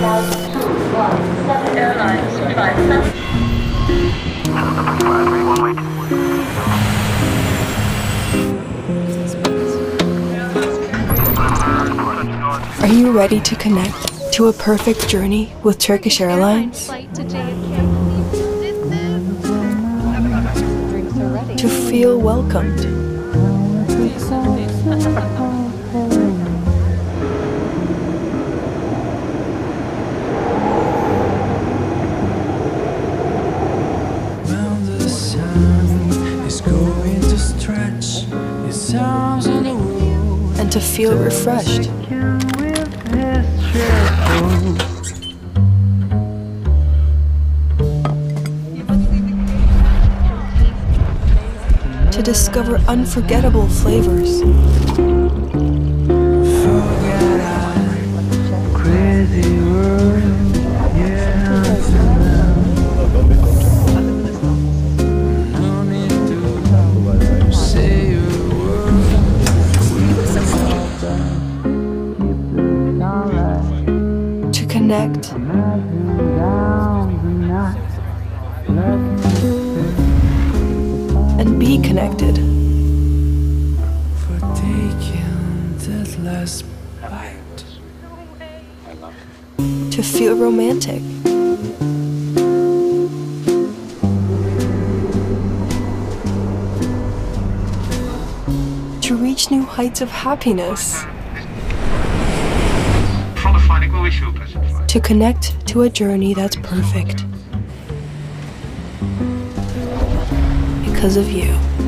Are you ready to connect to a perfect journey with Turkish Airlines? To feel welcomed? Going to stretch its arms on the road. And to feel refreshed? To discover unforgettable flavors? Connect? And be connected? For taking that last bite. To feel romantic? To reach new heights of happiness? To connect to a journey that's perfect? Because of you.